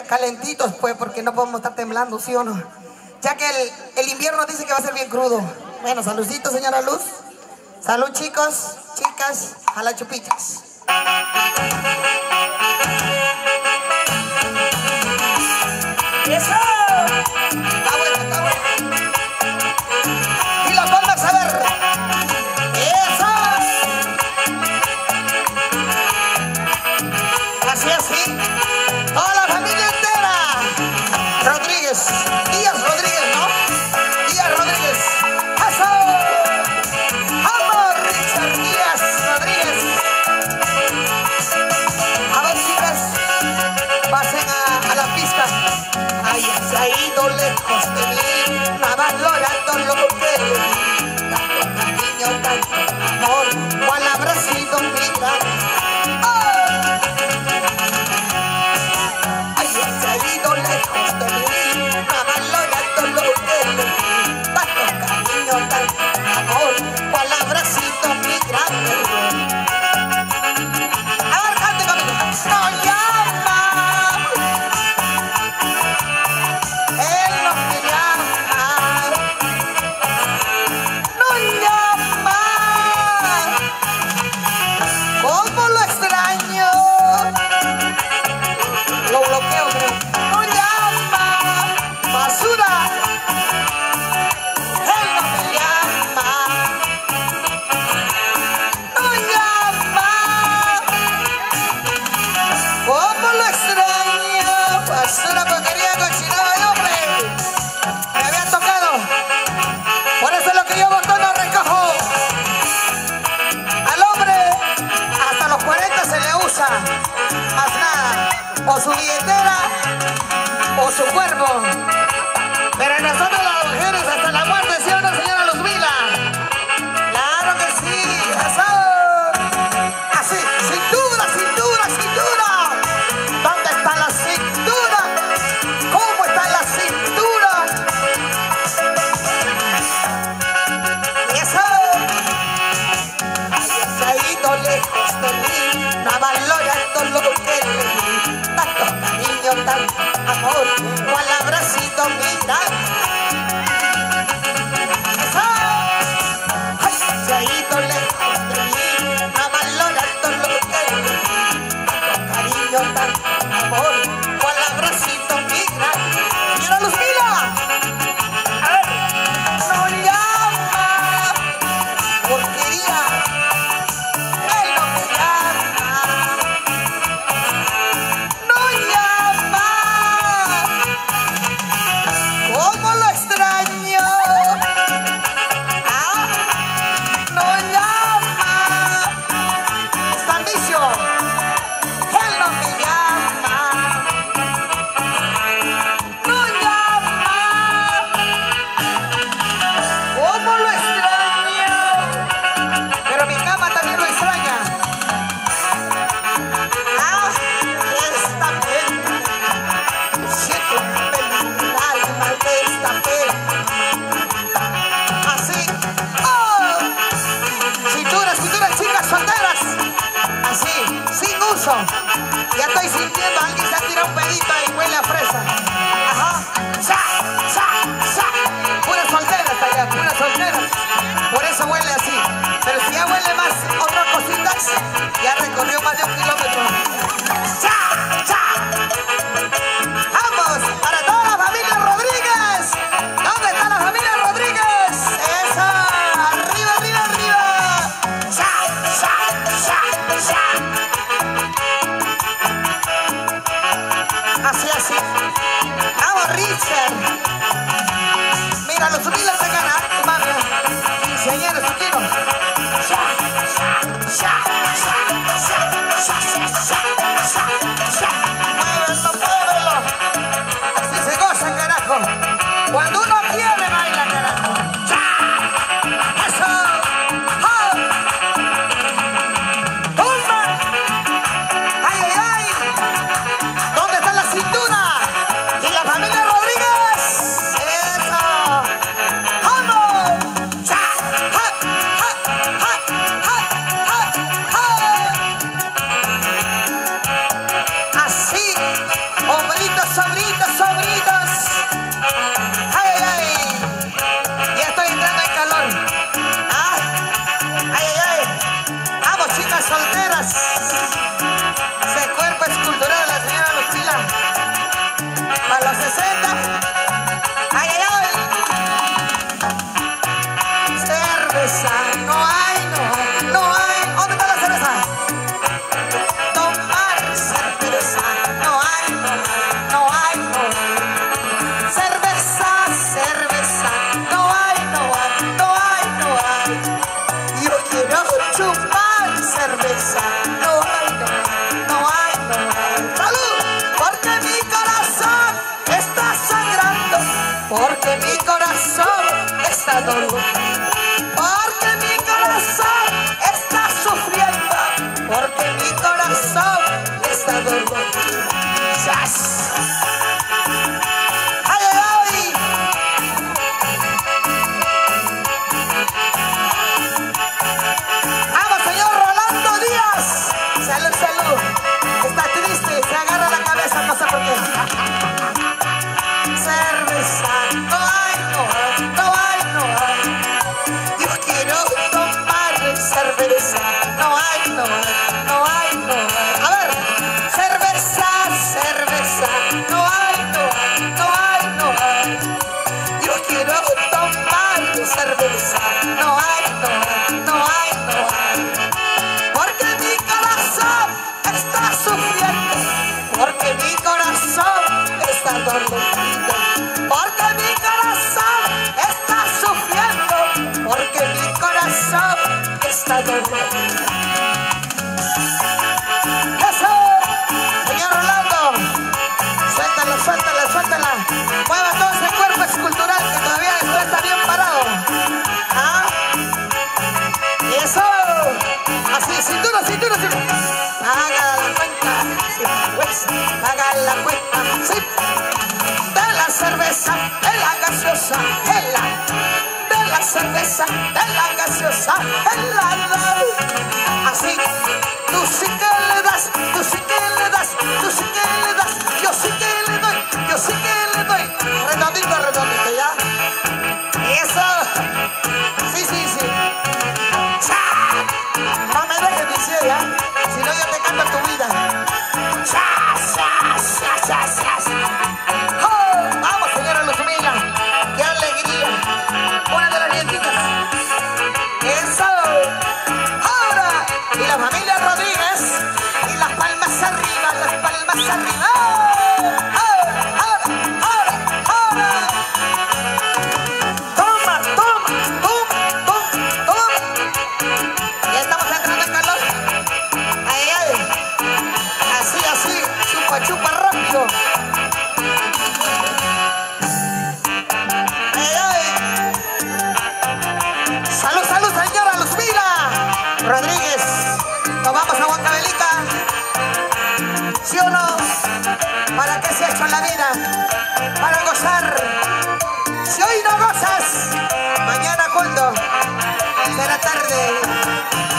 calentitos, pues, porque no podemos estar temblando, ¿sí o no? Ya que el, el invierno dice que va a ser bien crudo. Bueno, saludcito, señora Luz. Salud, chicos, chicas, a las chupitas. ¡Eso! Así, así. o su billetera, o su cuerpo. Pero en razón de las mujeres hasta la muerte. Cuando la cuenta, sí, de la cerveza, de la gaseosa, en la, de la cerveza, de la gaseosa, en la, la. así, tú sí que le das, tú sí que le das, tú sí que le das, yo sí que le doy, yo sí que le doy, redondito, redondito, ya. de la tarde.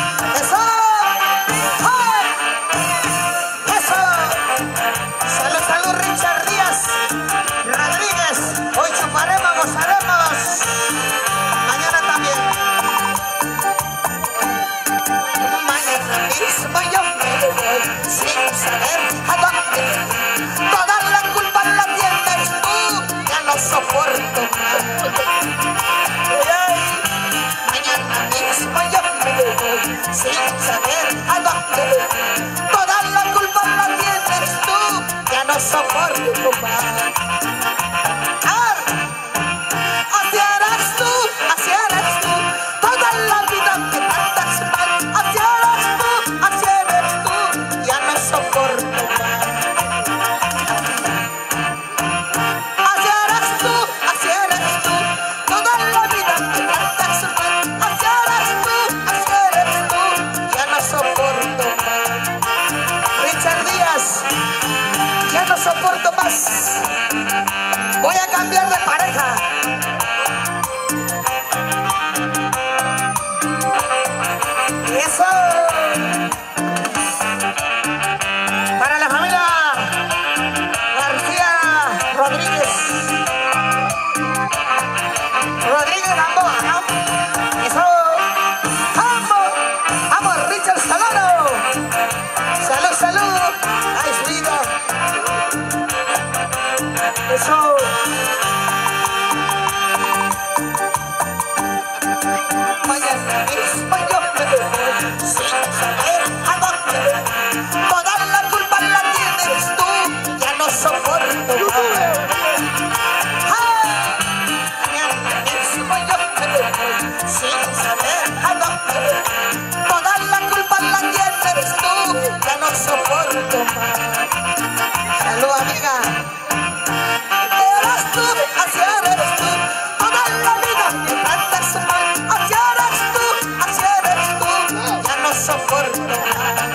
safadão.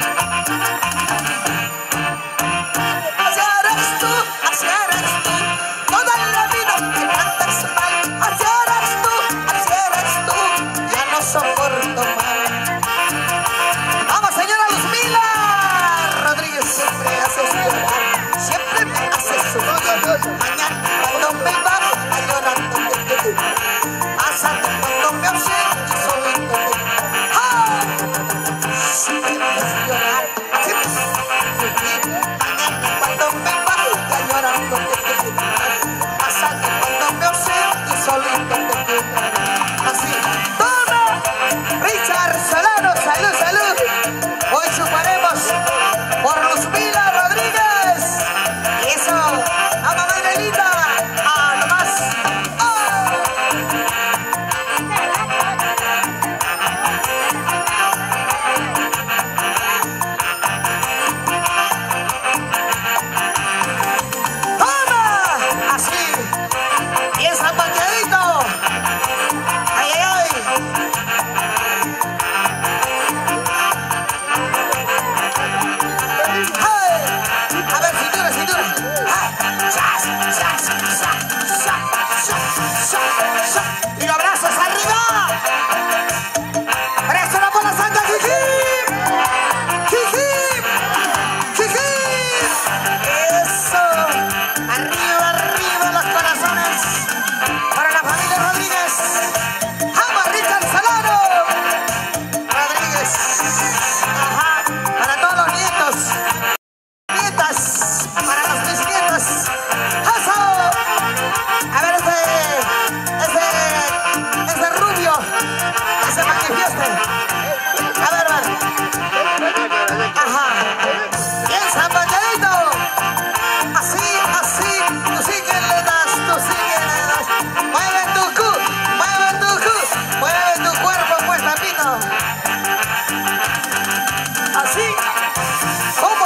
Oh.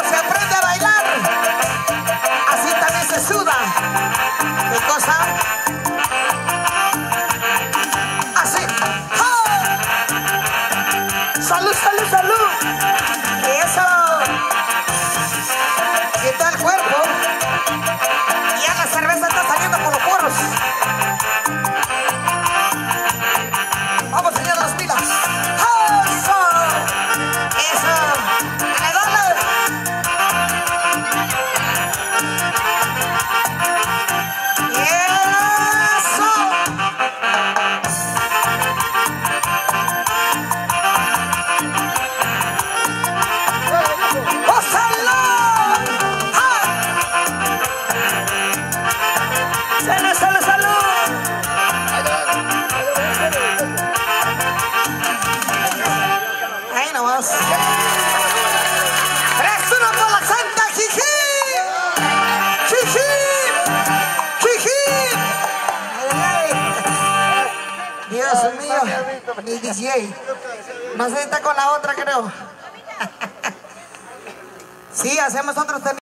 cena, salud, salud. Ahí nomás. Tres, uno por la Santa Chichi. Chichi. Chichi. Dios mío. Mi DJ. Más está con la otra, creo. Sí, hacemos otros temas.